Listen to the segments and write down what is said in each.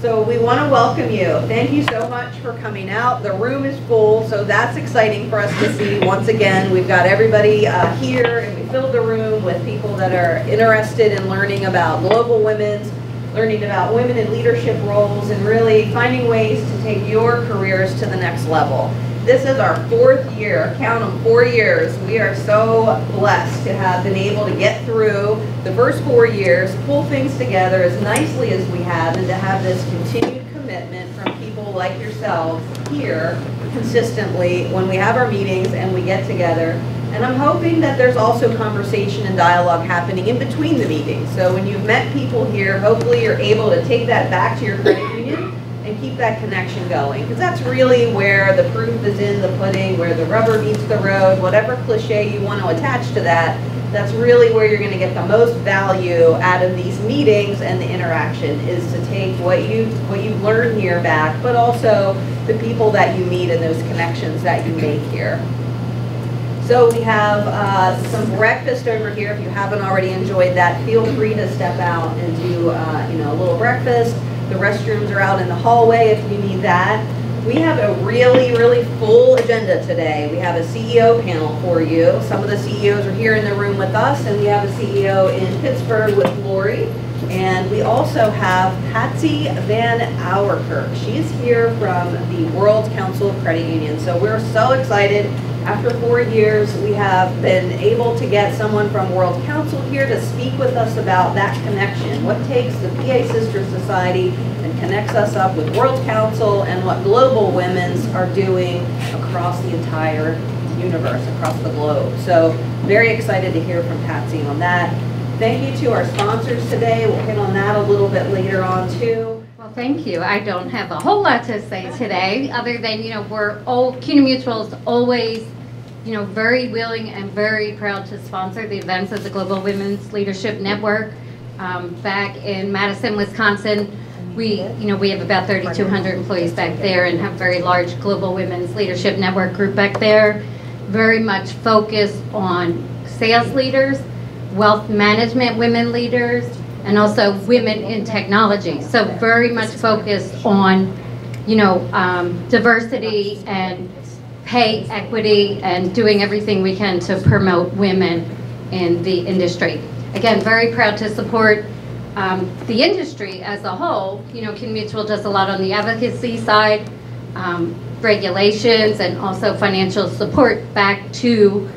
So we want to welcome you. Thank you so much for coming out. The room is full, so that's exciting for us to see. Once again, we've got everybody uh, here, and we filled the room with people that are interested in learning about global women's, learning about women in leadership roles, and really finding ways to take your careers to the next level. This is our fourth year, count them, four years. We are so blessed to have been able to get through the first four years, pull things together as nicely as we have, and to have this continued commitment from people like yourselves here consistently when we have our meetings and we get together. And I'm hoping that there's also conversation and dialogue happening in between the meetings. So when you've met people here, hopefully you're able to take that back to your and keep that connection going. Because that's really where the proof is in the pudding, where the rubber meets the road, whatever cliche you want to attach to that, that's really where you're going to get the most value out of these meetings and the interaction is to take what you what you learn here back, but also the people that you meet and those connections that you make here. So we have uh, some breakfast over here. If you haven't already enjoyed that, feel free to step out and do uh, you know a little breakfast. The restrooms are out in the hallway if you need that. We have a really, really full agenda today. We have a CEO panel for you. Some of the CEOs are here in the room with us, and we have a CEO in Pittsburgh with Lori. And we also have Patsy Van Ouwerkerk. She's here from the World Council of Credit Unions. So we're so excited. After four years, we have been able to get someone from World Council here to speak with us about that connection. What takes the PA Sister Society and connects us up with World Council and what Global Women's are doing across the entire universe, across the globe. So very excited to hear from Patsy on that. Thank you to our sponsors today. We'll hit on that a little bit later on too. Well, thank you. I don't have a whole lot to say today, other than, you know, we're, all CUNA Mutual is always, you know, very willing and very proud to sponsor the events of the Global Women's Leadership Network. Um, back in Madison, Wisconsin, we, you know, we have about 3,200 employees back there and have very large Global Women's Leadership Network group back there. Very much focused on sales leaders, wealth management women leaders, and also women in technology. So very much focused on, you know, um, diversity and pay equity and doing everything we can to promote women in the industry. Again, very proud to support um, the industry as a whole. You know, CUNA Mutual does a lot on the advocacy side, um, regulations, and also financial support back to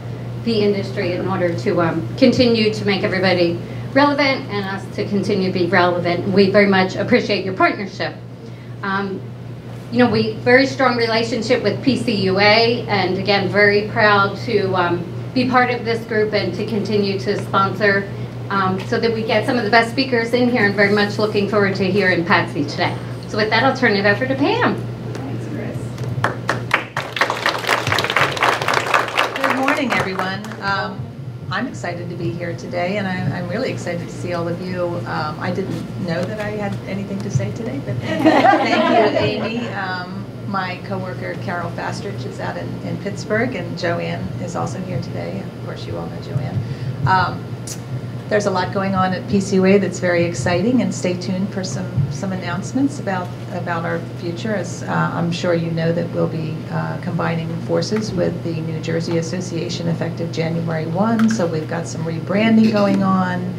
the industry in order to um, continue to make everybody relevant and us to continue to be relevant. We very much appreciate your partnership. Um, you know, we very strong relationship with PCUA, and again, very proud to um, be part of this group and to continue to sponsor um, so that we get some of the best speakers in here and very much looking forward to hearing Patsy today. So with that, I'll turn it over to Pam. I'm excited to be here today, and I'm, I'm really excited to see all of you. Um, I didn't know that I had anything to say today, but thank you, Amy. Um, my coworker Carol Fastrich is out in, in Pittsburgh, and Joanne is also here today. Of course, you all know Joanne. Um, there's a lot going on at PCUA that's very exciting, and stay tuned for some, some announcements about, about our future. As uh, I'm sure you know that we'll be uh, combining forces with the New Jersey Association effective January 1, so we've got some rebranding going on.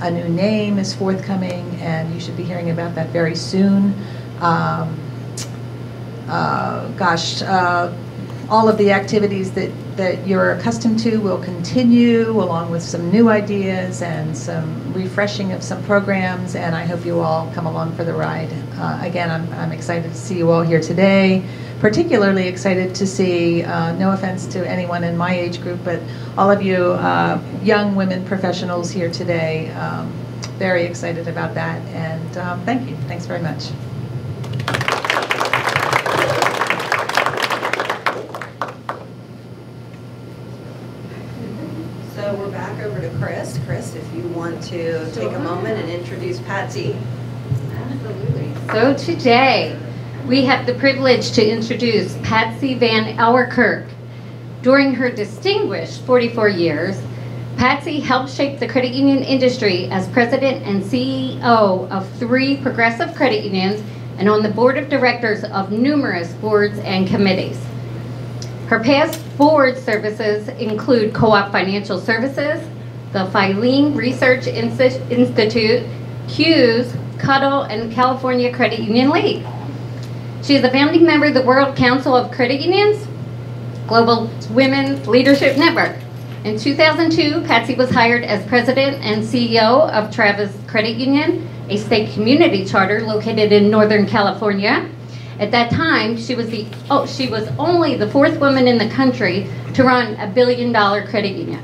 A new name is forthcoming, and you should be hearing about that very soon. Um, uh, gosh, uh, all of the activities that, that you're accustomed to will continue, along with some new ideas and some refreshing of some programs, and I hope you all come along for the ride. Uh, again, I'm, I'm excited to see you all here today. Particularly excited to see, uh, no offense to anyone in my age group, but all of you uh, young women professionals here today. Um, very excited about that, and um, thank you. Thanks very much. So we're back over to Chris. Chris, if you want to take a moment and introduce Patsy. Absolutely. So today, we have the privilege to introduce Patsy Van Ouwerkerk. During her distinguished 44 years, Patsy helped shape the credit union industry as president and CEO of three progressive credit unions, and on the board of directors of numerous boards and committees. Her past board services include Co-op Financial Services, the Filene Research Insti- Institute, CUES, CUDL, and California Credit Union League. She is a founding member of the World Council of Credit Unions, Global Women's Leadership Network. In 2002, Patsy was hired as president and CEO of Travis Credit Union, a state community charter located in Northern California. At that time, she was the oh, she was only the fourth woman in the country to run a billion dollar credit union.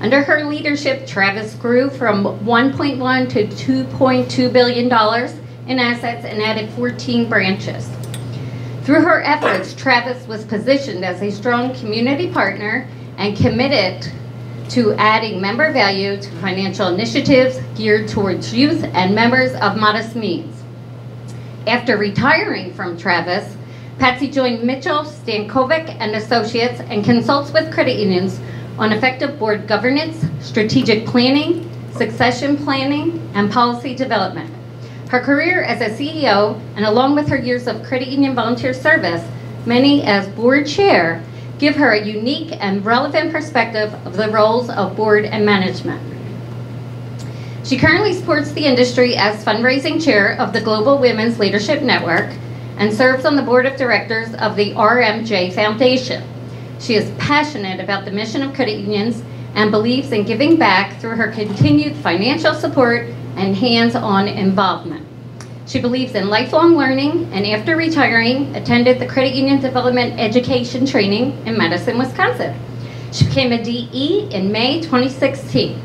Under her leadership, Travis grew from 1.1 to 2.2 billion dollars in assets and added 14 branches. Through her efforts, Travis was positioned as a strong community partner and committed to adding member value to financial initiatives geared towards youth and members of modest means. After retiring from Travis, Patsy joined Mitchell, Stankovic, and Associates and consults with credit unions on effective board governance, strategic planning, succession planning, and policy development. Her career as a CEO, and along with her years of credit union volunteer service, many as board chair, give her a unique and relevant perspective of the roles of board and management. She currently supports the industry as fundraising chair of the Global Women's Leadership Network and serves on the board of directors of the RMJ Foundation. She is passionate about the mission of credit unions and believes in giving back through her continued financial support and hands-on involvement. She believes in lifelong learning and after retiring, attended the Credit Union Development Education Training in Madison, Wisconsin. She became a DE in May 2016.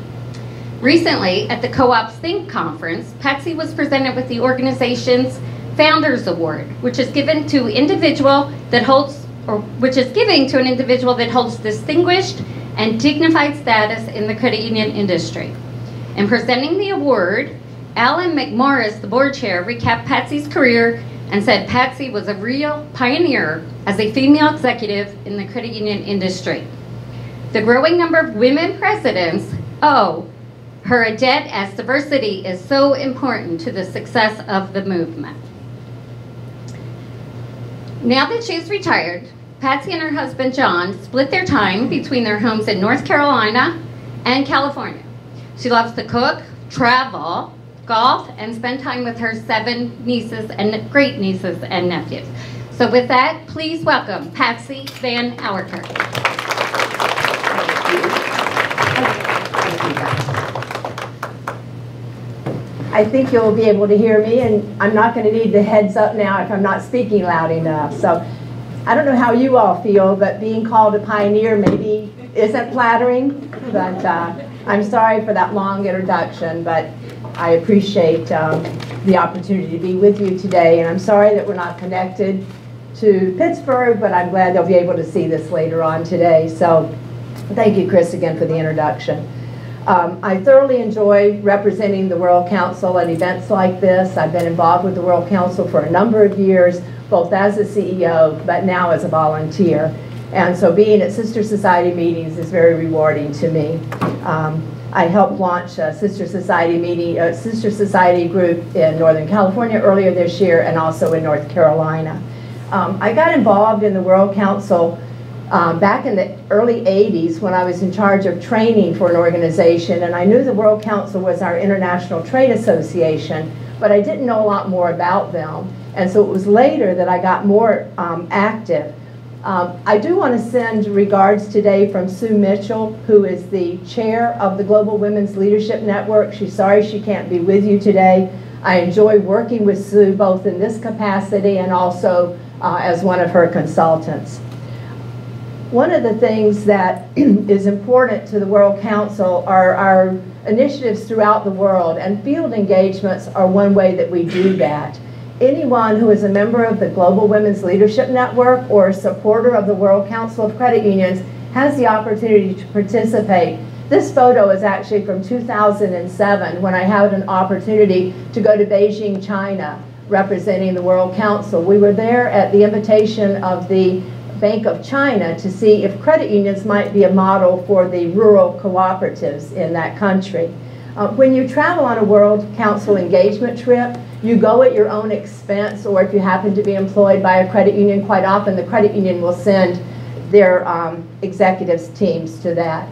Recently, at the Co-op Think Conference, Patsy was presented with the organization's Founders Award, which is given to individual that holds, or which is giving to an individual that holds distinguished and dignified status in the credit union industry. In presenting the award, Alan McMorris, the board chair, recapped Patsy's career and said Patsy was a real pioneer as a female executive in the credit union industry. The growing number of women presidents, oh, her adept as diversity is so important to the success of the movement. Now that she's retired, Patsy and her husband John split their time between their homes in North Carolina and California. She loves to cook, travel, golf, and spend time with her seven nieces and great nieces and nephews. So with that, please welcome Patsy Van Ouwerkerk. I think you'll be able to hear me, and I'm not going to need the heads up now if I'm not speaking loud enough. So I don't know how you all feel, but being called a pioneer maybe isn't flattering. But uh, I'm sorry for that long introduction, but I appreciate um, the opportunity to be with you today. And I'm sorry that we're not connected to Pittsburgh, but I'm glad they'll be able to see this later on today. So thank you, Chris, again for the introduction. Um, I thoroughly enjoy representing the World Council at events like this. I've been involved with the World Council for a number of years, both as a CEO, but now as a volunteer. And so being at Sister Society meetings is very rewarding to me. Um, I helped launch a Sister Society meeting, a Sister Society group in Northern California earlier this year and also in North Carolina. Um, I got involved in the World Council um, back in the early 80s when I was in charge of training for an organization and I knew the World Council was our international trade association but I didn't know a lot more about them and so it was later that I got more um, active. Um, I do want to send regards today from Sue Mitchell who is the chair of the Global Women's Leadership Network. She's sorry she can't be with you today. I enjoy working with Sue both in this capacity and also uh, as one of her consultants. One of the things that is important to the World Council are our initiatives throughout the world, and field engagements are one way that we do that. Anyone who is a member of the Global Women's Leadership Network or a supporter of the World Council of Credit Unions has the opportunity to participate. This photo is actually from 2007 when I had an opportunity to go to Beijing, China, representing the World Council. We were there at the invitation of the Bank of China to see if credit unions might be a model for the rural cooperatives in that country. Uh, When you travel on a World Council engagement trip, you go at your own expense, or if you happen to be employed by a credit union, quite often the credit union will send their um, executives teams to that.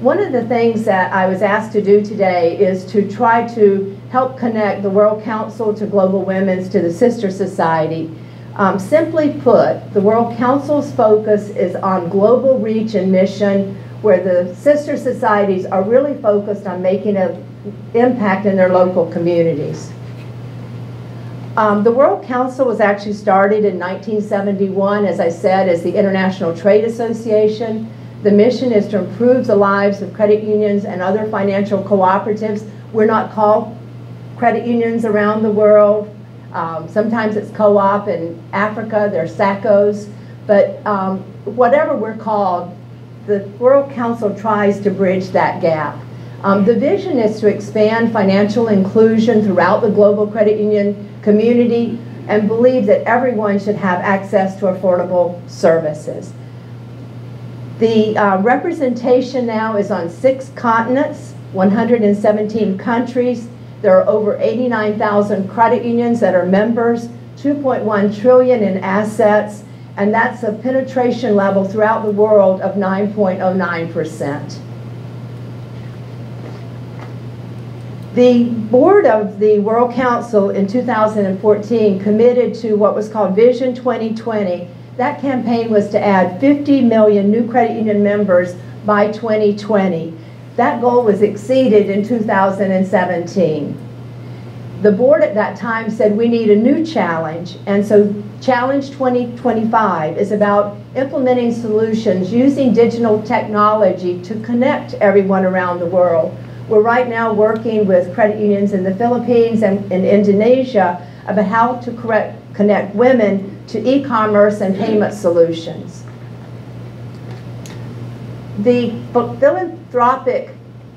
One of the things that I was asked to do today is to try to help connect the World Council to Global Women's to the Sister Society. Um, simply put, the World Council's focus is on global reach and mission, where the sister societies are really focused on making an impact in their local communities. Um, the World Council was actually started in 1971, as I said, as the International Trade Association. The mission is to improve the lives of credit unions and other financial cooperatives. We're not called credit unions around the world. Um, sometimes it's co-op in Africa, they're SACCOs. But um, whatever we're called, the World Council tries to bridge that gap. Um, the vision is to expand financial inclusion throughout the global credit union community and believe that everyone should have access to affordable services. The uh, representation now is on six continents, 117 countries. There are over 89,000 credit unions that are members, 2.1 trillion in assets, and that's a penetration level throughout the world of 9.09%. The board of the World Council in 2014 committed to what was called Vision 2020. That campaign was to add 50 million new credit union members by 2020. That goal was exceeded in 2017. The board at that time said we need a new challenge, and so Challenge 2025 is about implementing solutions using digital technology to connect everyone around the world. We're right now working with credit unions in the Philippines and in Indonesia about how to correct, connect women to e-commerce and payment solutions. The philanthropic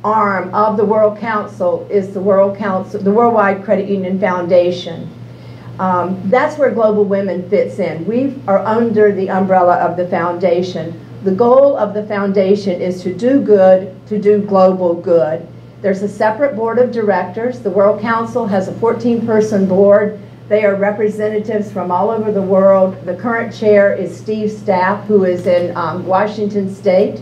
arm of the World Council is the World Council, the Worldwide Credit Union Foundation. Um, that's where Global Women fits in. We are under the umbrella of the foundation. The goal of the foundation is to do good, to do global good. There's a separate board of directors. The World Council has a 14-person board. They are representatives from all over the world. The current chair is Steve Staff, who is in um, Washington State.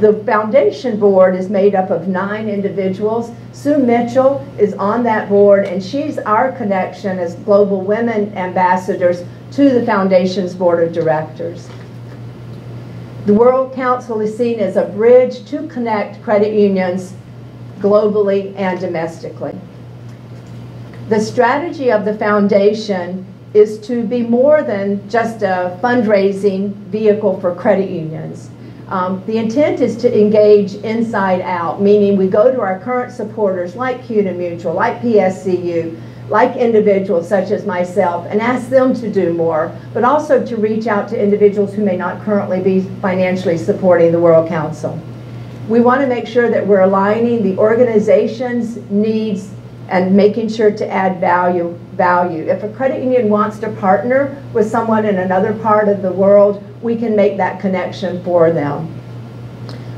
The foundation board is made up of nine individuals. Sue Mitchell is on that board, and she's our connection as Global Women Ambassadors to the foundation's board of directors. The World Council is seen as a bridge to connect credit unions globally and domestically. The strategy of the foundation is to be more than just a fundraising vehicle for credit unions. Um, the intent is to engage inside out, meaning we go to our current supporters like CUNA Mutual, like PSCU, like individuals such as myself, and ask them to do more, but also to reach out to individuals who may not currently be financially supporting the World Council. We want to make sure that we're aligning the organization's needs and making sure to add value. value. If a credit union wants to partner with someone in another part of the world, we can make that connection for them.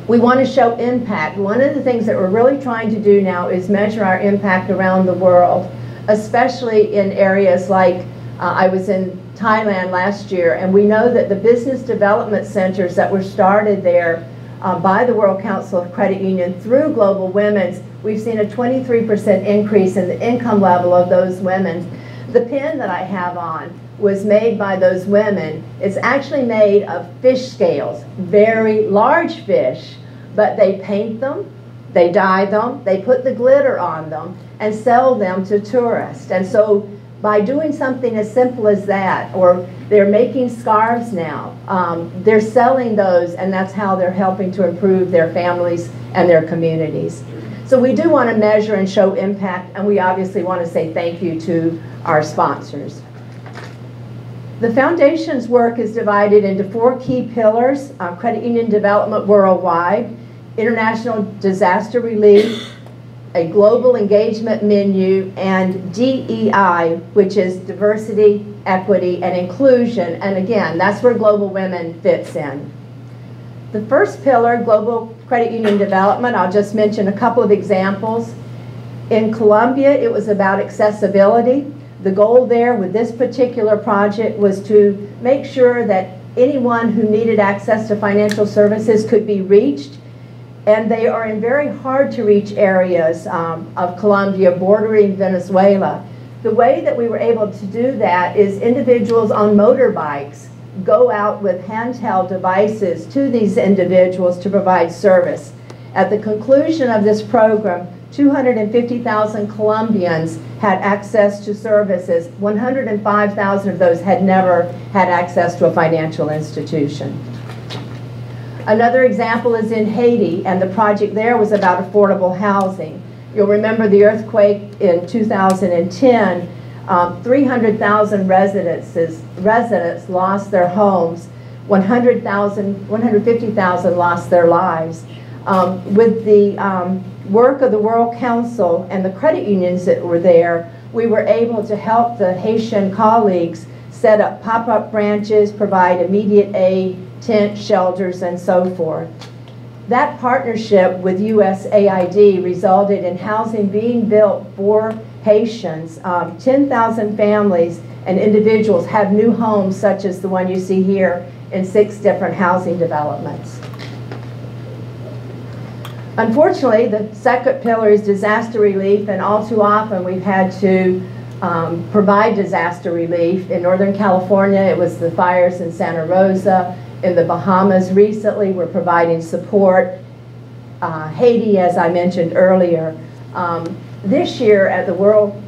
We want to show impact. One of the things that we're really trying to do now is measure our impact around the world, especially in areas like uh, I was in Thailand last year, and we know that the business development centers that were started there uh, by the World Council of Credit Union through Global Women's, we've seen a 23% increase in the income level of those women. The pin that I have on was made by those women. It's actually made of fish scales, very large fish, but they paint them, they dye them, they put the glitter on them, and sell them to tourists. And so by doing something as simple as that, or they're making scarves now, um, they're selling those, and that's how they're helping to improve their families and their communities. So we do want to measure and show impact, and we obviously want to say thank you to our sponsors. The foundation's work is divided into four key pillars, uh, credit union development worldwide, international disaster relief, a global engagement menu, and DEI, which is diversity, equity, and inclusion. And again, that's where Global Women fits in. The first pillar, global credit union development, I'll just mention a couple of examples. In Colombia, it was about accessibility. The goal there with this particular project was to make sure that anyone who needed access to financial services could be reached. And they are in very hard to reach areas um, of Colombia bordering Venezuela. The way that we were able to do that is individuals on motorbikes go out with handheld devices to these individuals to provide service. At the conclusion of this program, 250,000 Colombians had access to services. 105,000 of those had never had access to a financial institution. Another example is in Haiti, and the project there was about affordable housing. You'll remember the earthquake in 2010. Um, 300,000 residences, residents lost their homes. 100,000, 150,000 lost their lives. Um, with the um, work of the World Council and the credit unions that were there, we were able to help the Haitian colleagues set up pop-up branches, provide immediate aid, tent shelters, and so forth. That partnership with USAID resulted in housing being built for Haitians. Um, 10,000 families and individuals have new homes such as the one you see here in six different housing developments. Unfortunately, the second pillar is disaster relief, and all too often we've had to um, provide disaster relief. In Northern California, it was the fires in Santa Rosa. In the Bahamas recently, we're providing support. Uh, Haiti, as I mentioned earlier. Um, this year at the World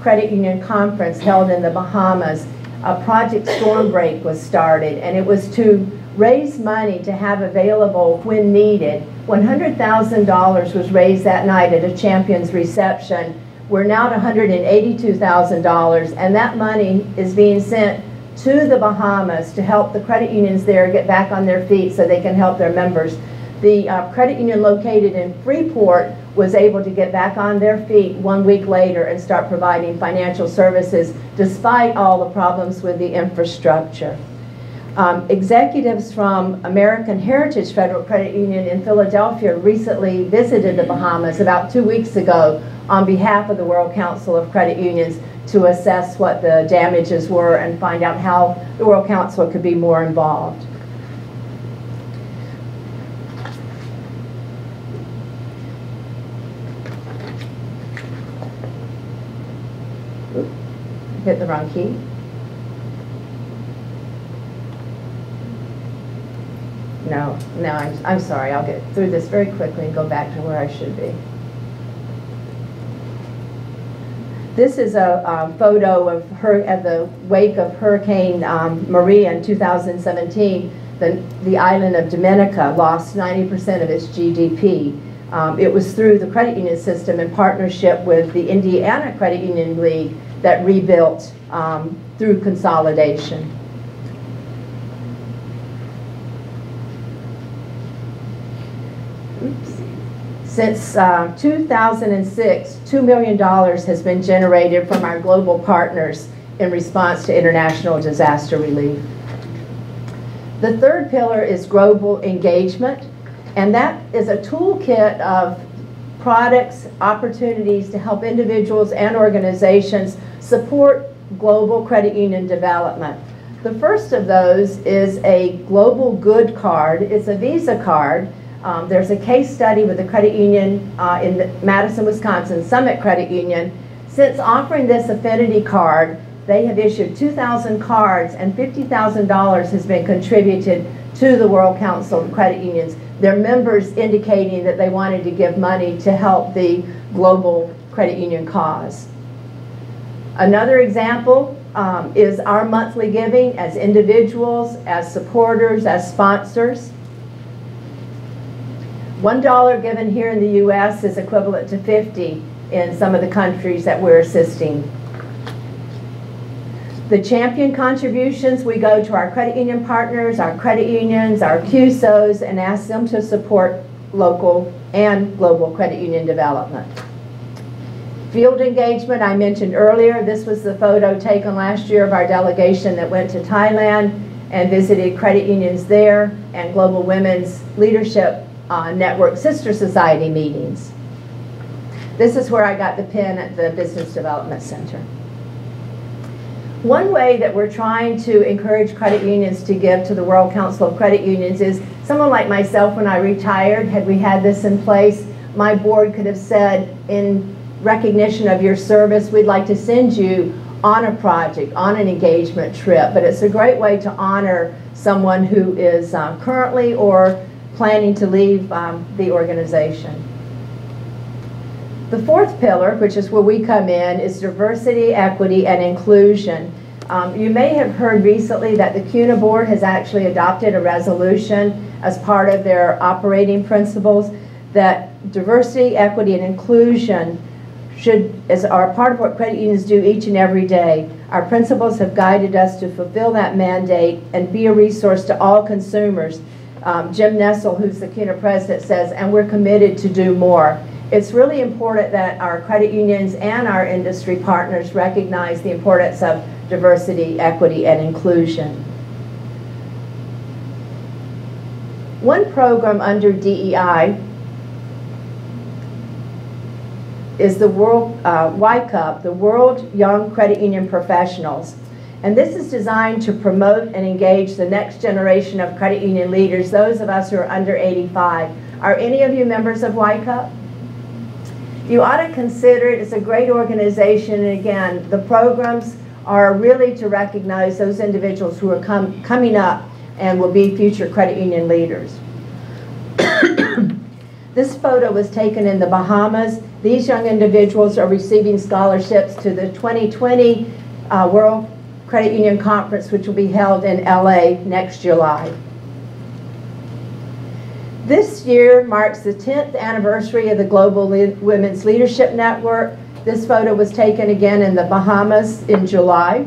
Credit Union Conference held in the Bahamas, a Project Stormbreak was started, and it was to raise money to have available when needed. $100,000 was raised that night at a champion's reception. We're now at $182,000, and that money is being sent to the Bahamas to help the credit unions there get back on their feet so they can help their members. The uh, credit union located in Freeport was able to get back on their feet one week later and start providing financial services despite all the problems with the infrastructure. Um, executives from American Heritage Federal Credit Union in Philadelphia recently visited the Bahamas about two weeks ago on behalf of the World Council of Credit Unions to assess what the damages were and find out how the World Council could be more involved. Hit the wrong key. No, no, I'm, I'm sorry. I'll get through this very quickly and go back to where I should be. This is a, a photo of her at the wake of Hurricane um, Maria in 2017. The, the island of Dominica lost 90% of its GDP. Um, it was through the credit union system in partnership with the Indiana Credit Union League that rebuilt um, through consolidation. Since uh, 2006, $2 million has been generated from our global partners in response to international disaster relief. The third pillar is global engagement, and that is a toolkit of products, opportunities to help individuals and organizations support global credit union development. The first of those is a global good card. It's a Visa card um, there's a case study with the credit union uh, in Madison, Wisconsin, Summit Credit Union. Since offering this affinity card, they have issued 2,000 cards and $50,000 has been contributed to the World Council of Credit Unions. Their members indicating that they wanted to give money to help the global credit union cause. Another example um, is our monthly giving as individuals, as supporters, as sponsors. One dollar given here in the U.S. is equivalent to 50 in some of the countries that we're assisting. The champion contributions, we go to our credit union partners, our credit unions, our CUSOs, and ask them to support local and global credit union development. Field engagement, I mentioned earlier, this was the photo taken last year of our delegation that went to Thailand and visited credit unions there and global women's leadership uh, network sister society meetings. This is where I got the pin at the Business Development Center. One way that we're trying to encourage credit unions to give to the World Council of Credit Unions is someone like myself, when I retired, had we had this in place, my board could have said, in recognition of your service, we'd like to send you on a project, on an engagement trip. But it's a great way to honor someone who is uh, currently or planning to leave um, the organization. The fourth pillar, which is where we come in, is diversity, equity, and inclusion. Um, you may have heard recently that the CUNA board has actually adopted a resolution as part of their operating principles that diversity, equity, and inclusion should, as are part of what credit unions do each and every day. Our principles have guided us to fulfill that mandate and be a resource to all consumers. Um, Jim Nussle, who's the CUNA president, says, and we're committed to do more. It's really important that our credit unions and our industry partners recognize the importance of diversity, equity, and inclusion. One program under DEI is the World uh, WYCUP, the World Young Credit Union Professionals. And this is designed to promote and engage the next generation of credit union leaders, those of us who are under 85. Are any of you members of WYCUP? You ought to consider it. It's a great organization. And again, the programs are really to recognize those individuals who are com coming up and will be future credit union leaders. this photo was taken in the Bahamas. These young individuals are receiving scholarships to the 2020 uh, World Credit Union Conference, which will be held in LA next July. This year marks the 10th anniversary of the Global Le Women's Leadership Network. This photo was taken again in the Bahamas in July.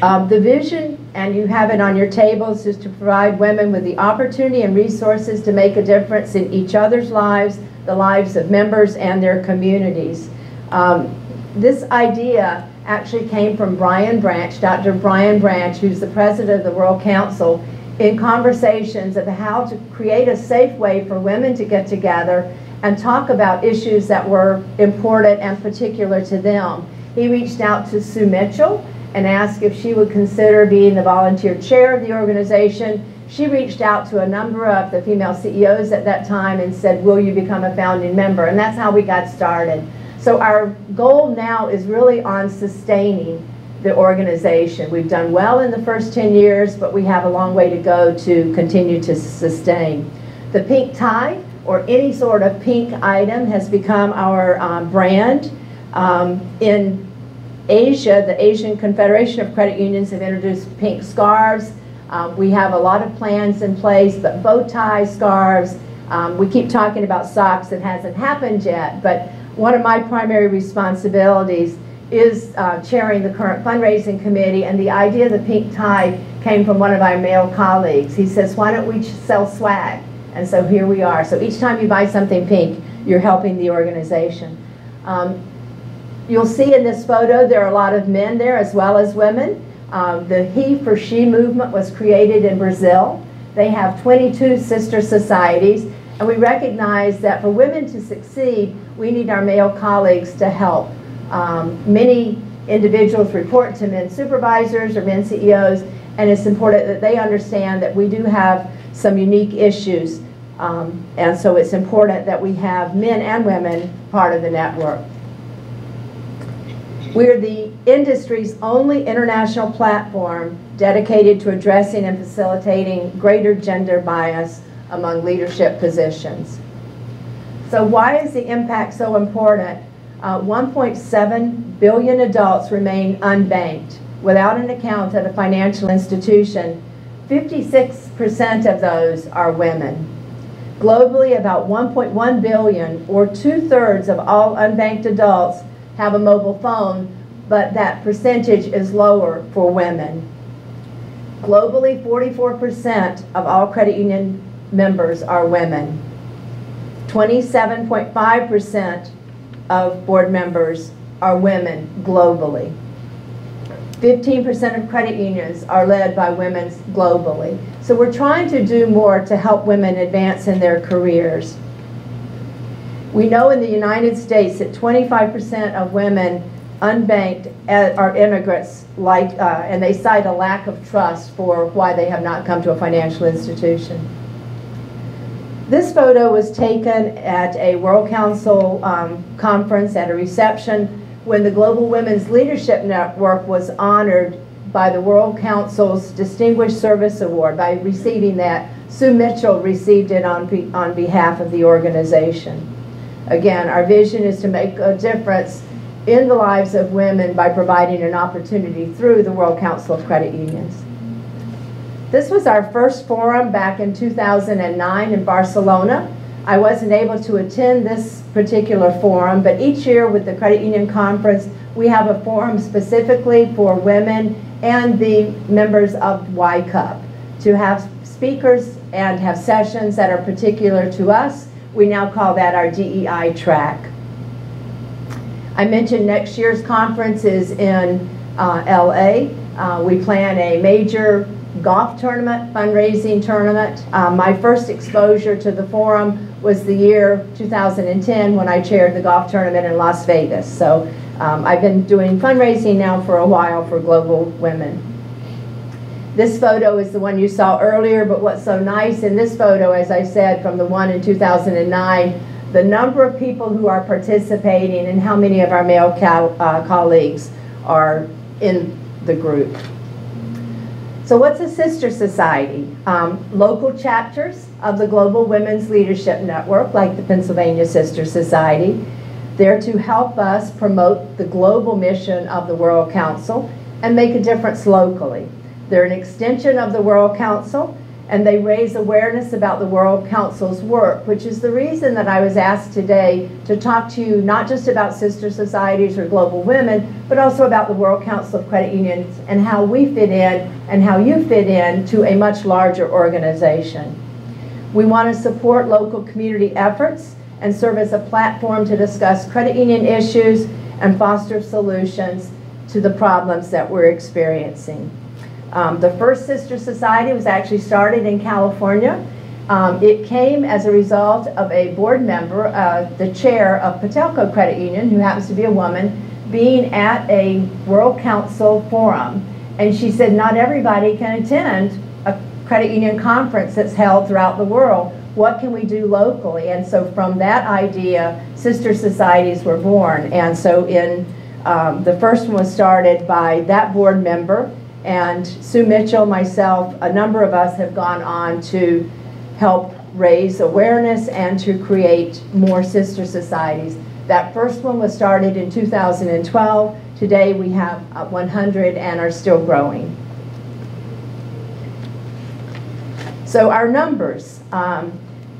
Um, the vision, and you have it on your tables, is to provide women with the opportunity and resources to make a difference in each other's lives, the lives of members and their communities. Um, this idea actually came from Brian Branch, Dr. Brian Branch, who's the president of the World Council, in conversations of how to create a safe way for women to get together and talk about issues that were important and particular to them. He reached out to Sue Mitchell and asked if she would consider being the volunteer chair of the organization. She reached out to a number of the female CEOs at that time and said, will you become a founding member? And that's how we got started. So our goal now is really on sustaining the organization. We've done well in the first 10 years, but we have a long way to go to continue to sustain. The pink tie, or any sort of pink item, has become our um, brand. Um, in Asia, the Asian Confederation of Credit Unions have introduced pink scarves. Um, we have a lot of plans in place, but bow tie scarves, um, we keep talking about socks, it hasn't happened yet, but one of my primary responsibilities is uh, chairing the current fundraising committee, and the idea of the pink tie came from one of our male colleagues. He says, why don't we sell swag? And so here we are. So each time you buy something pink, you're helping the organization. Um, you'll see in this photo there are a lot of men there as well as women. Um, the He for She movement was created in Brazil. They have 22 sister societies, and we recognize that for women to succeed, we need our male colleagues to help. Um, many individuals report to men supervisors or men CEOs, and it's important that they understand that we do have some unique issues. Um, and so it's important that we have men and women part of the network. We're the industry's only international platform dedicated to addressing and facilitating greater gender bias among leadership positions. So why is the impact so important? Uh, 1.7 billion adults remain unbanked without an account at a financial institution. 56% of those are women. Globally, about 1.1 billion, or two-thirds of all unbanked adults, have a mobile phone, but that percentage is lower for women. Globally, 44% of all credit union members are women. 27.5% of board members are women globally. 15% of credit unions are led by women globally. So we're trying to do more to help women advance in their careers. We know in the United States that 25% of women unbanked are immigrants, like, uh, and they cite a lack of trust for why they have not come to a financial institution. This photo was taken at a World Council um, conference at a reception when the Global Women's Leadership Network was honored by the World Council's Distinguished Service Award. By receiving that, Sue Mitchell received it on, be on behalf of the organization. Again, our vision is to make a difference in the lives of women by providing an opportunity through the World Council of Credit Unions. This was our first forum back in 2009 in Barcelona. I wasn't able to attend this particular forum, but each year with the Credit Union Conference, we have a forum specifically for women and the members of WYCUP to have speakers and have sessions that are particular to us. We now call that our DEI track. I mentioned next year's conference is in uh, LA. Uh, we plan a major golf tournament, fundraising tournament. Uh, my first exposure to the forum was the year 2010 when I chaired the golf tournament in Las Vegas. So um, I've been doing fundraising now for a while for Global Women. This photo is the one you saw earlier, but what's so nice in this photo, as I said, from the one in 2009, the number of people who are participating and how many of our male uh, colleagues are in the group. So what's a sister society? Um, local chapters of the Global Women's Leadership Network, like the Pennsylvania Sister Society. They're to help us promote the global mission of the World Council and make a difference locally. They're an extension of the World Council and they raise awareness about the World Council's work, which is the reason that I was asked today to talk to you not just about sister societies or global women, but also about the World Council of Credit Unions and how we fit in and how you fit in to a much larger organization. We want to support local community efforts and serve as a platform to discuss credit union issues and foster solutions to the problems that we're experiencing. Um, the first sister society was actually started in California. Um, it came as a result of a board member, uh, the chair of Patelco Credit Union, who happens to be a woman, being at a World Council forum. And she said, not everybody can attend a credit union conference that's held throughout the world. What can we do locally? And so from that idea, sister societies were born. And so in um, the first one was started by that board member, and Sue Mitchell, myself, a number of us have gone on to help raise awareness and to create more sister societies. That first one was started in 2012. Today we have uh, 100 and are still growing. So our numbers, um,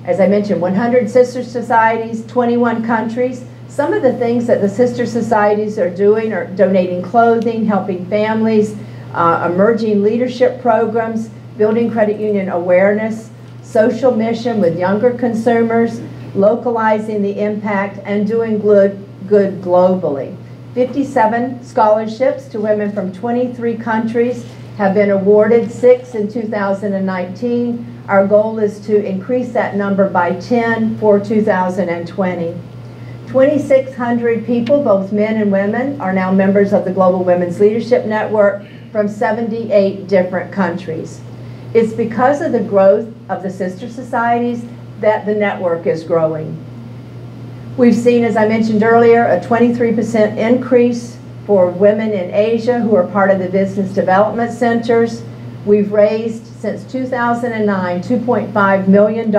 as I mentioned, 100 sister societies, 21 countries. Some of the things that the sister societies are doing are donating clothing, helping families, uh, emerging leadership programs, building credit union awareness, social mission with younger consumers, localizing the impact, and doing good, good globally. 57 scholarships to women from 23 countries have been awarded, six in 2019. Our goal is to increase that number by 10 for 2020. 2,600 people, both men and women, are now members of the Global Women's Leadership Network, from 78 different countries. It's because of the growth of the sister societies that the network is growing. We've seen, as I mentioned earlier, a 23% increase for women in Asia who are part of the business development centers. We've raised, since 2009, $2.5 million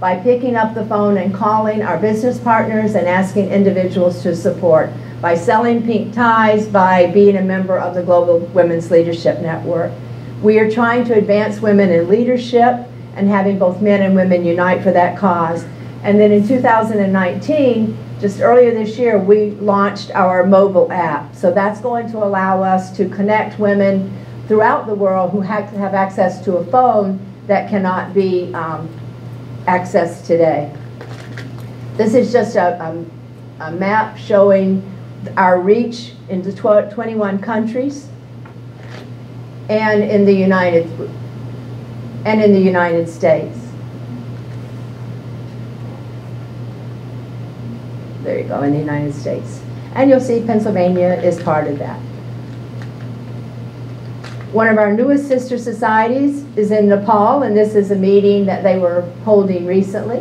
by picking up the phone and calling our business partners and asking individuals to support by selling pink ties, by being a member of the Global Women's Leadership Network. We are trying to advance women in leadership and having both men and women unite for that cause. And then in 2019, just earlier this year, we launched our mobile app. So that's going to allow us to connect women throughout the world who have, to have access to a phone that cannot be um, accessed today. This is just a, a, a map showing our reach into 21 countries. and in the United, and in the United States. There you go, in the United States. And you'll see Pennsylvania is part of that. One of our newest sister societies is in Nepal, and this is a meeting that they were holding recently.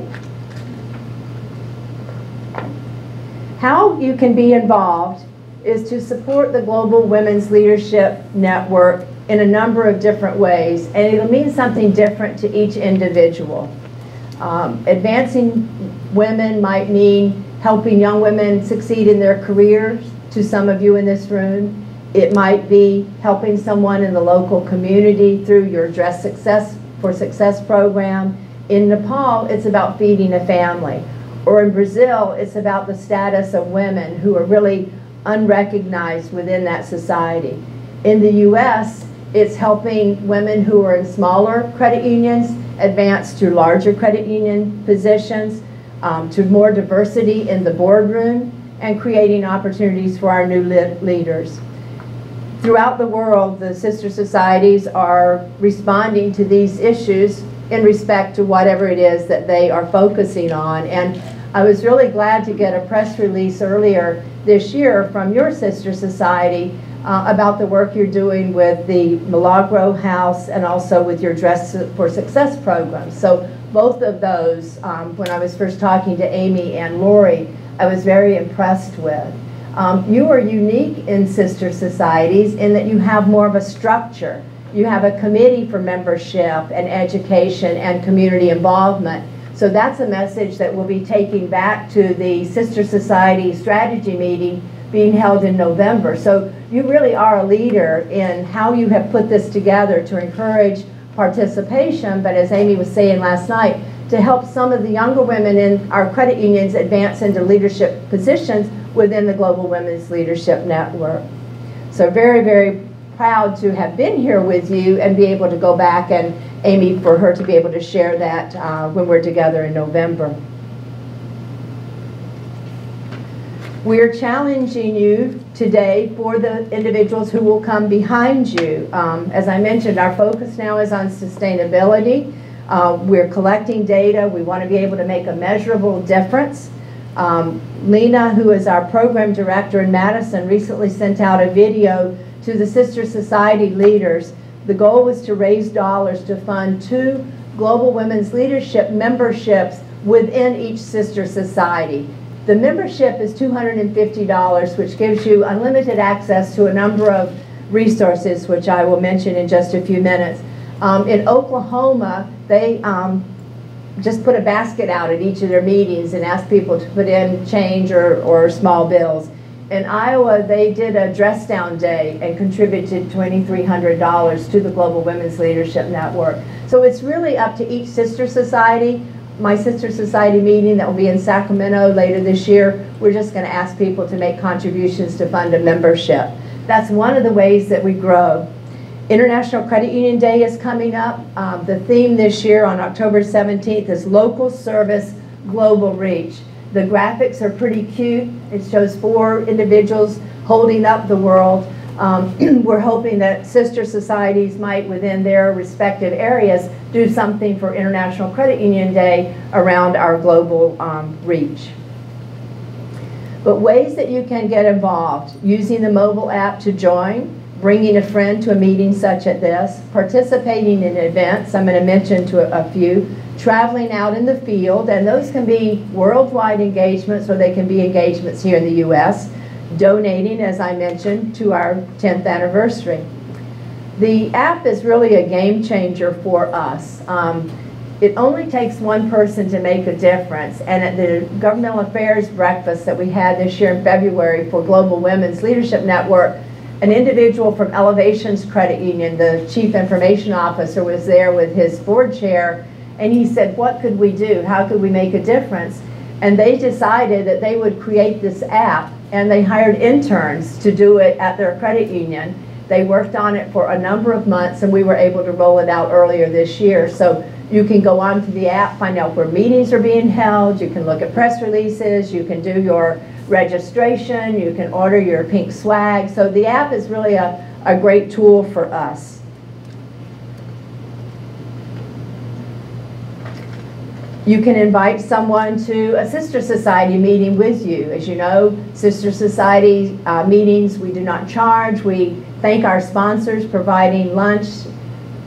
How you can be involved is to support the Global Women's Leadership Network in a number of different ways, and it'll mean something different to each individual. Um, advancing women might mean helping young women succeed in their careers, to some of you in this room. It might be helping someone in the local community through your Dress Success for Success program. In Nepal, it's about feeding a family. Or in Brazil, it's about the status of women who are really unrecognized within that society. In the U.S., it's helping women who are in smaller credit unions advance to larger credit union positions, um, to more diversity in the boardroom, and creating opportunities for our new leaders. Throughout the world, the sister societies are responding to these issues in respect to whatever it is that they are focusing on. And I was really glad to get a press release earlier this year from your sister society uh, about the work you're doing with the Milagro House and also with your Dress for Success program. So both of those, um, when I was first talking to Amy and Lori, I was very impressed with. Um, you are unique in sister societies in that you have more of a structure. You have a committee for membership and education and community involvement. So that's a message that we'll be taking back to the Sister Society strategy meeting being held in November. So you really are a leader in how you have put this together to encourage participation, but as Amy was saying last night, to help some of the younger women in our credit unions advance into leadership positions within the Global Women's Leadership Network. So very, very proud to have been here with you and be able to go back and Amy, for her to be able to share that uh, when we're together in November. We are challenging you today for the individuals who will come behind you. Um, as I mentioned, our focus now is on sustainability. Uh, we're collecting data. We want to be able to make a measurable difference. Um, Lena, who is our program director in Madison, recently sent out a video to the Sister Society leaders. The goal was to raise dollars to fund two Global Women's Leadership memberships within each sister society. The membership is $250, which gives you unlimited access to a number of resources, which I will mention in just a few minutes. Um, in Oklahoma, they um, just put a basket out at each of their meetings and asked people to put in change or, or small bills. In Iowa, they did a dress down day and contributed $2,300 to the Global Women's Leadership Network. So it's really up to each sister society my sister society meeting that will be in Sacramento later this year, we're just going to ask people to make contributions to fund a membership. That's one of the ways that we grow. International Credit Union Day is coming up. Um, the theme this year on October 17th is Local Service Global Reach. The graphics are pretty cute. It shows four individuals holding up the world. Um, we're hoping that sister societies might, within their respective areas, do something for International Credit Union Day around our global um, reach. But ways that you can get involved, using the mobile app to join, bringing a friend to a meeting such as this, participating in events, I'm going to mention to a, a few, traveling out in the field, and those can be worldwide engagements or they can be engagements here in the U.S., donating, as I mentioned, to our 10th anniversary. The app is really a game changer for us. Um, it only takes one person to make a difference. And at the Governmental Affairs breakfast that we had this year in February for Global Women's Leadership Network, an individual from Elevations Credit Union, the chief information officer, was there with his board chair, and he said, what could we do? How could we make a difference? And they decided that they would create this app and they hired interns to do it at their credit union. They worked on it for a number of months and we were able to roll it out earlier this year. So you can go onto the app, find out where meetings are being held, you can look at press releases, you can do your registration, you can order your pink swag. So the app is really a, a great tool for us. You can invite someone to a sister society meeting with you. As you know, sister society uh, meetings, we do not charge. We thank our sponsors providing lunch,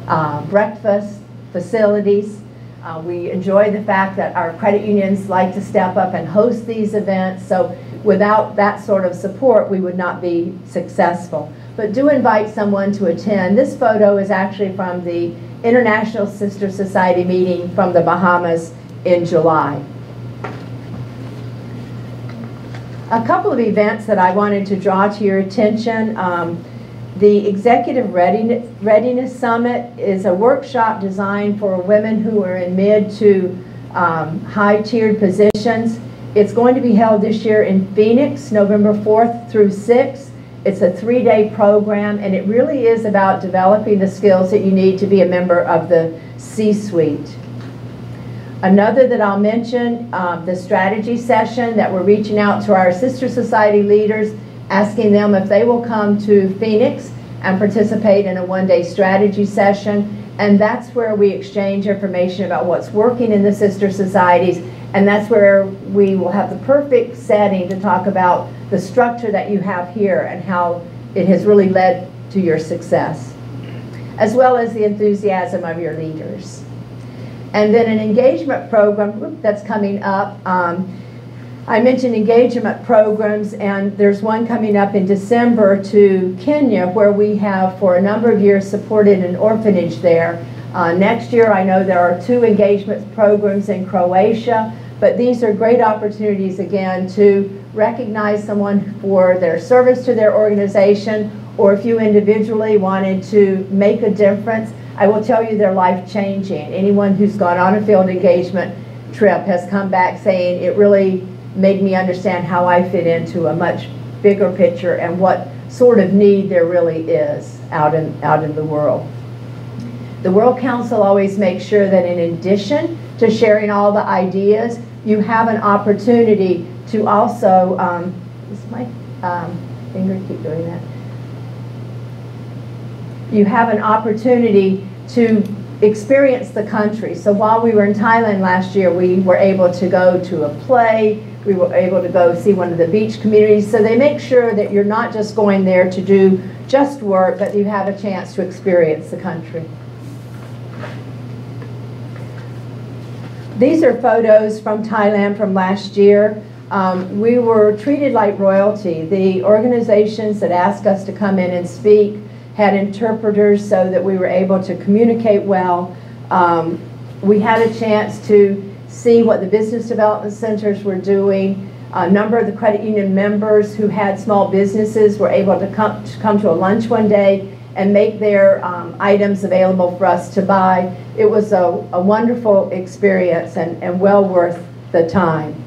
uh, breakfast, facilities. Uh, We enjoy the fact that our credit unions like to step up and host these events. So without that sort of support, we would not be successful. But do invite someone to attend. This photo is actually from the International Sister Society meeting from the Bahamas in July. A couple of events that I wanted to draw to your attention. Um, the Executive Readiness, Readiness Summit is a workshop designed for women who are in mid to um, high tiered positions. It's going to be held this year in Phoenix, November 4th through 6th. It's a three-day program, and it really is about developing the skills that you need to be a member of the C-suite. Another that I'll mention, um, the strategy session that we're reaching out to our sister society leaders, asking them if they will come to Phoenix and participate in a one-day strategy session. And that's where we exchange information about what's working in the sister societies. And that's where we will have the perfect setting to talk about the structure that you have here and how it has really led to your success, as well as the enthusiasm of your leaders. And then an engagement program that's coming up. Um, I mentioned engagement programs, and there's one coming up in December to Kenya, where we have for a number of years supported an orphanage there. Uh, next year, I know there are two engagement programs in Croatia, but these are great opportunities again to recognize someone for their service to their organization, or if you individually wanted to make a difference, I will tell you they're life changing. Anyone who's gone on a field engagement trip has come back saying it really made me understand how I fit into a much bigger picture and what sort of need there really is out in, out in the world. The World Council always makes sure that in addition to sharing all the ideas, you have an opportunity to also, um, is my um, finger keep doing that? You have an opportunity to experience the country. So while we were in Thailand last year, we were able to go to a play, we were able to go see one of the beach communities. So they make sure that you're not just going there to do just work, but you have a chance to experience the country. These are photos from Thailand from last year. Um, we were treated like royalty. The organizations that asked us to come in and speak had interpreters so that we were able to communicate well. Um, we had a chance to see what the business development centers were doing. A number of the credit union members who had small businesses were able to come to, come to a lunch one day and make their um, items available for us to buy. It was a, a wonderful experience and, and well worth the time.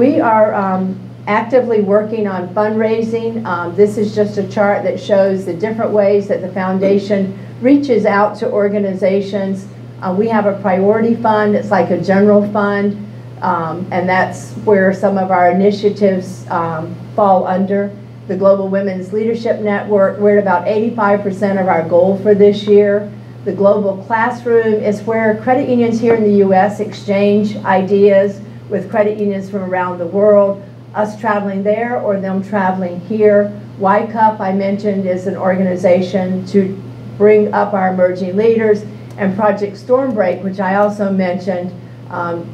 We are um, actively working on fundraising. Um, this is just a chart that shows the different ways that the foundation reaches out to organizations. Uh, we have a priority fund. It's like a general fund, um, and that's where some of our initiatives um, fall under. The Global Women's Leadership Network, we're at about 85% of our goal for this year. The Global Classroom is where credit unions here in the U.S. exchange ideas with credit unions from around the world, us traveling there or them traveling here. WYCUP, I mentioned, is an organization to bring up our emerging leaders. And Project Stormbreak, which I also mentioned, um,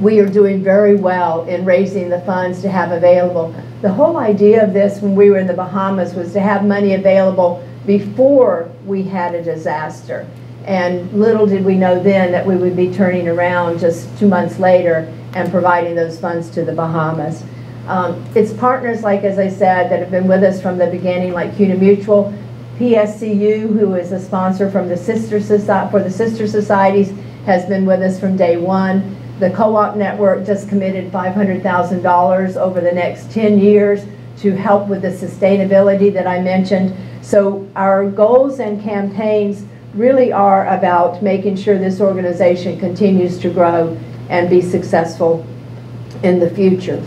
we are doing very well in raising the funds to have available. The whole idea of this when we were in the Bahamas was to have money available before we had a disaster. And little did we know then that we would be turning around just two months later and providing those funds to the Bahamas. Um, it's partners, like as I said, that have been with us from the beginning, like CUNA Mutual, PSCU, who is a sponsor from the sister Soci for the sister societies, has been with us from day one. The co-op network just committed $500,000 over the next 10 years to help with the sustainability that I mentioned. So our goals and campaigns really are about making sure this organization continues to grow and be successful in the future.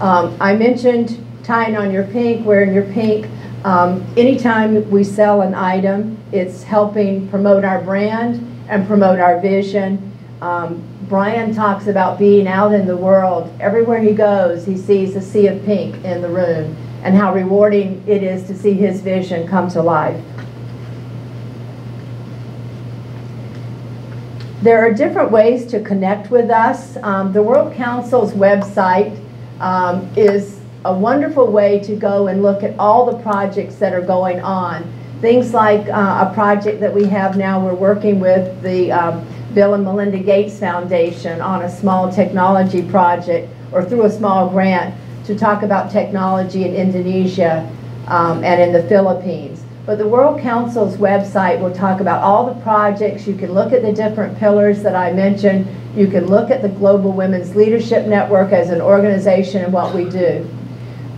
Um, I mentioned tying on your pink, wearing your pink. Um, Anytime we sell an item, it's helping promote our brand and promote our vision. Um, Brian talks about being out in the world. Everywhere he goes, he sees a sea of pink in the room and how rewarding it is to see his vision come to life. There are different ways to connect with us. Um, the World Council's website um, is a wonderful way to go and look at all the projects that are going on. Things like uh, a project that we have now, we're working with the um, Bill and Melinda Gates Foundation on a small technology project or through a small grant to talk about technology in Indonesia um, and in the Philippines. But the World Council's website will talk about all the projects. You can look at the different pillars that I mentioned. You can look at the Global Women's Leadership Network as an organization and what we do.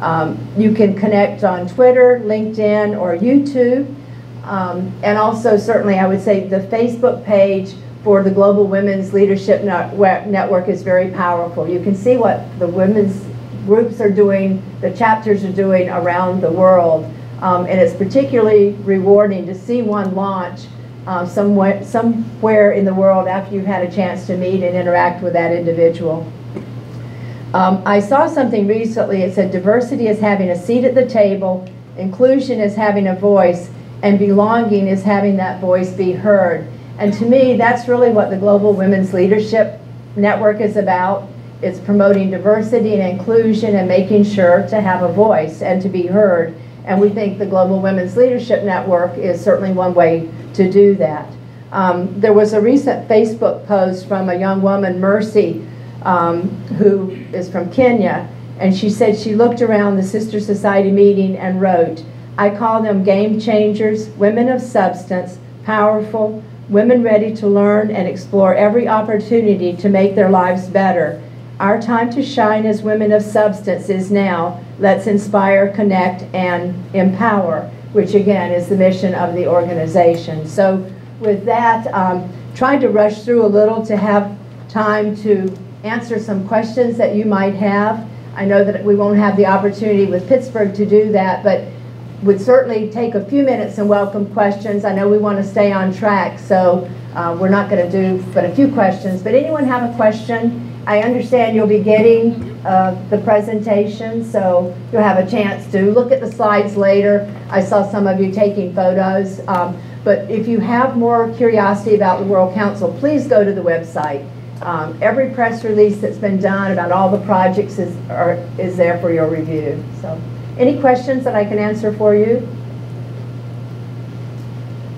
Um, you can connect on Twitter, LinkedIn, or YouTube. Um, and also, certainly, I would say the Facebook page for the Global Women's Leadership Network is very powerful. You can see what the women's groups are doing, the chapters are doing around the world. Um, and it's particularly rewarding to see one launch um, somewhere, somewhere in the world after you've had a chance to meet and interact with that individual. Um, I saw something recently, it said diversity is having a seat at the table, inclusion is having a voice, and belonging is having that voice be heard. And to me, that's really what the Global Women's Leadership Network is about. It's promoting diversity and inclusion and making sure to have a voice and to be heard. And we think the Global Women's Leadership Network is certainly one way to do that. Um, there was a recent Facebook post from a young woman, Mercy, um, who is from Kenya, and she said she looked around the Sister Society meeting and wrote, I call them game changers, women of substance, powerful, women ready to learn and explore every opportunity to make their lives better. Our time to shine as women of substance is now. Let's inspire, connect, and empower, which again is the mission of the organization. So, with that, um, trying to rush through a little to have time to answer some questions that you might have. I know that we won't have the opportunity with Pittsburgh to do that, but would certainly take a few minutes and welcome questions. I know we want to stay on track, so uh, we're not going to do but a few questions. But anyone have a question? I understand you'll be getting uh, the presentation, so you'll have a chance to look at the slides later. I saw some of you taking photos. Um, but if you have more curiosity about the World Council, please go to the website. Um, every press release that's been done about all the projects is, are, is there for your review. So, any questions that I can answer for you?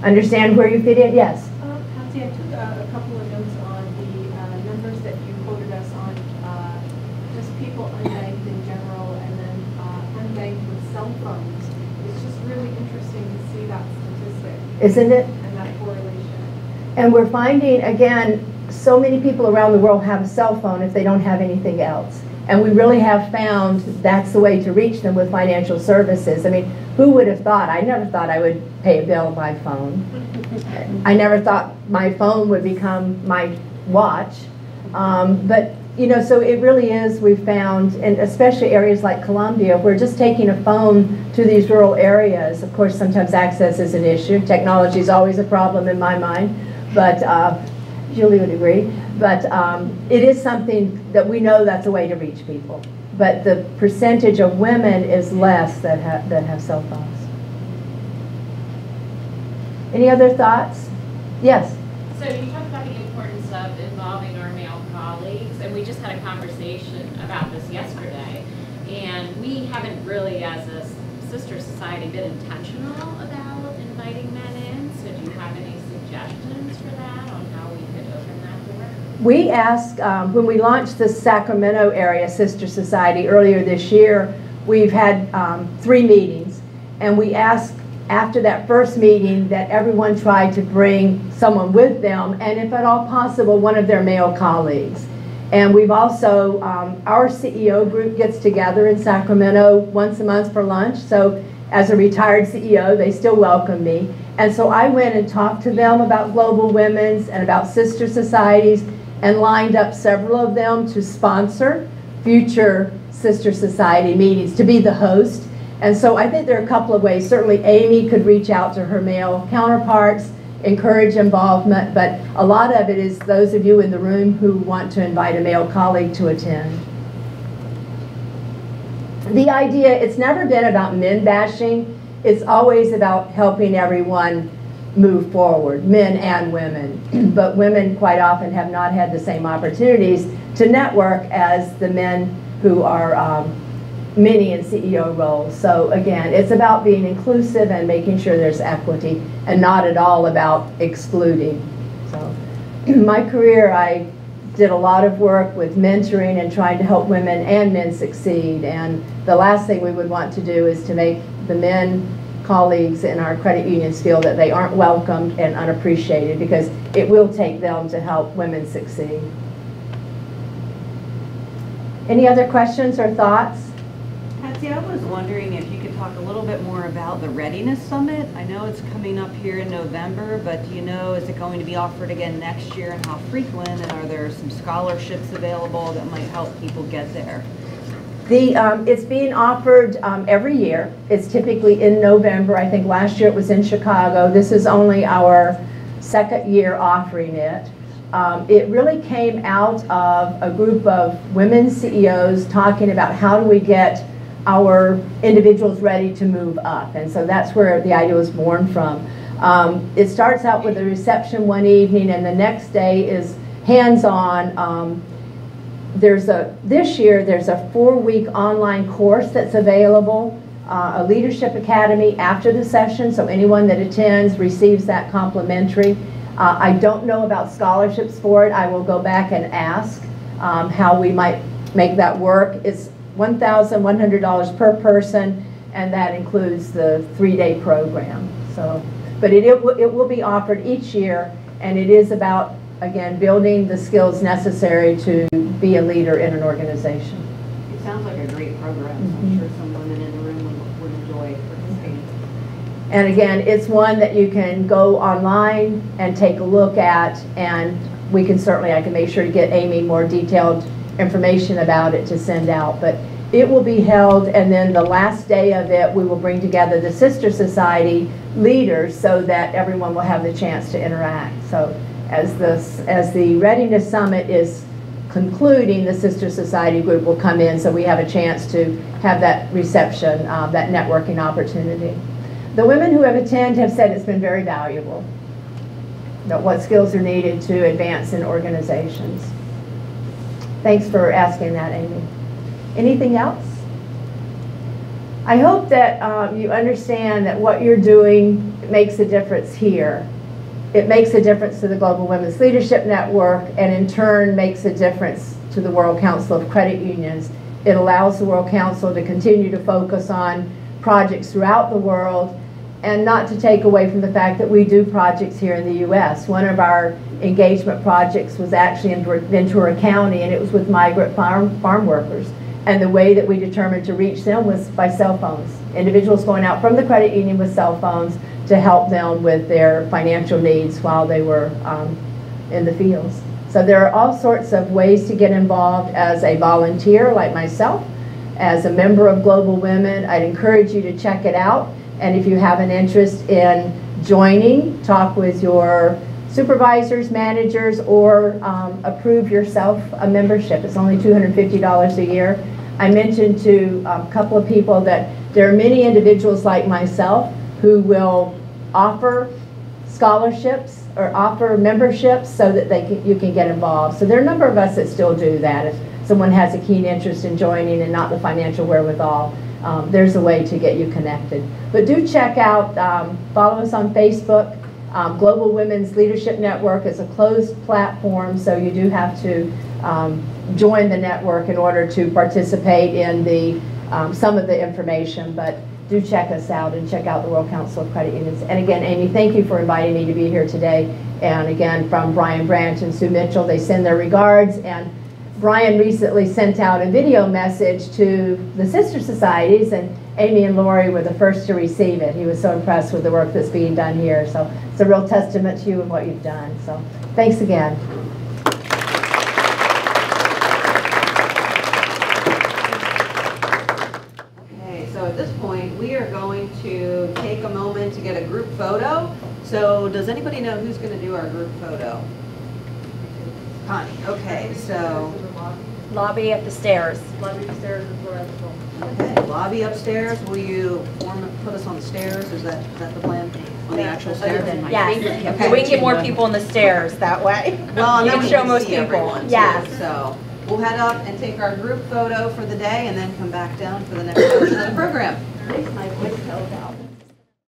Understand where you fit in? Yes. Patsy, I took uh, a couple of notes on the uh, numbers that you quoted us on, uh, just people unbanked in general, and then uh, unbanked with cell phones. It's just really interesting to see that statistic Isn't it? and that correlation. And we're finding, again, so many people around the world have a cell phone if they don't have anything else. And we really have found that's the way to reach them with financial services. I mean, who would have thought? I never thought I would pay a bill by phone. I never thought my phone would become my watch. Um, but, you know, so it really is, we've found, and especially areas like Colombia, where just taking a phone to these rural areas, of course, sometimes access is an issue. Technology is always a problem in my mind. But uh, Julie would agree. But um, it is something that we know that's a way to reach people. But the percentage of women is less that have, that have cell phones. Any other thoughts? Yes. So you talked about the importance of involving our male colleagues, and we just had a conversation about this yesterday. And we haven't really, as a sister society, been intentional about inviting men in. So do you have any suggestions for that on how we could open that door? We asked, um, when we launched the Sacramento Area Sister Society earlier this year, we've had um, three meetings. And we asked after that first meeting that everyone tried to bring someone with them, and if at all possible, one of their male colleagues. And we've also, um, our CEO group gets together in Sacramento once a month for lunch. So as a retired CEO, they still welcome me. And so I went and talked to them about global women's and about sister societies and lined up several of them to sponsor future sister society meetings, to be the host. And so I think there are a couple of ways. Certainly Amy could reach out to her male counterparts, encourage involvement, but a lot of it is those of you in the room who want to invite a male colleague to attend. The idea, it's never been about men bashing, it's always about helping everyone move forward, men and women. But women quite often have not had the same opportunities to network as the men who are um, many in CEO roles. So again, it's about being inclusive and making sure there's equity and not at all about excluding. So in my career, I did a lot of work with mentoring and trying to help women and men succeed. And the last thing we would want to do is to make the men colleagues in our credit unions feel that they aren't welcomed and unappreciated because it will take them to help women succeed. Any other questions or thoughts? Patsy, I was wondering if you could talk a little bit more about the Readiness Summit. I know it's coming up here in November, but do you know, is it going to be offered again next year and how frequent? And are there some scholarships available that might help people get there? The, um, it's being offered um, every year. It's typically in November. I think last year it was in Chicago. This is only our second year offering it. Um, it really came out of a group of women CEOs talking about how do we get our individuals ready to move up. And so that's where the idea was born from. Um, it starts out with a reception one evening, and the next day is hands-on. Um, there's a this year there's a four-week online course that's available, uh, a leadership academy after the session. So anyone that attends receives that complimentary. Uh, I don't know about scholarships for it. I will go back and ask um, how we might make that work. It's $1,100 per person, and that includes the three-day program. So, but it, it, it will be offered each year, and it is about, again, building the skills necessary to be a leader in an organization. It sounds like a great program. so I'm Mhm. sure some women in the room would, would enjoy participating. And again, it's one that you can go online and take a look at, and we can certainly, I can make sure to get Amy more detailed information about it to send out. But it will be held, and then the last day of it, we will bring together the sister society leaders so that everyone will have the chance to interact. So as the, as the Readiness Summit is concluding, the sister society group will come in, so we have a chance to have that reception, uh, that networking opportunity. The women who have attended have said it's been very valuable, that what skills are needed to advance in organizations. Thanks for asking that, Amy. Anything else? I hope that um, you understand that what you're doing makes a difference here. It makes a difference to the Global Women's Leadership Network and in turn makes a difference to the World Council of Credit Unions. It allows the World Council to continue to focus on projects throughout the world and not to take away from the fact that we do projects here in the U.S. One of our engagement projects was actually in Ventura County, and it was with migrant farm, farm workers. And the way that we determined to reach them was by cell phones. Individuals going out from the credit union with cell phones to help them with their financial needs while they were um, in the fields. So there are all sorts of ways to get involved as a volunteer like myself, as a member of Global Women. I'd encourage you to check it out. And if you have an interest in joining, talk with your supervisors, managers, or um, approve yourself a membership. It's only $250 a year. I mentioned to a couple of people that there are many individuals like myself who will offer scholarships or offer memberships so that they can, you can get involved. So there are a number of us that still do that. If someone has a keen interest in joining and not the financial wherewithal, um, there's a way to get you connected. But do check out, um, follow us on Facebook. Um, Global Women's Leadership Network is a closed platform, so you do have to um, join the network in order to participate in the um, some of the information. But do check us out and check out the World Council of Credit Unions. And again, Amy, thank you for inviting me to be here today. And again, from Brian Branch and Sue Mitchell, they send their regards. And Brian recently sent out a video message to the sister societies, and Amy and Lori were the first to receive it. He was so impressed with the work that's being done here. So it's a real testament to you and what you've done. So thanks again. So does anybody know who's going to do our group photo? Connie, okay, so, Lobby at the stairs. Lobby upstairs is where I okay, lobby upstairs, will you form, put us on the stairs, is that, is that the plan? On the actual stairs? Yes. Okay. We can get more people on the stairs that way. Well, and You then can we show can most see people. everyone too, Yes. So we'll head up and take our group photo for the day and then come back down for the next portion of the program. At least my voice held out.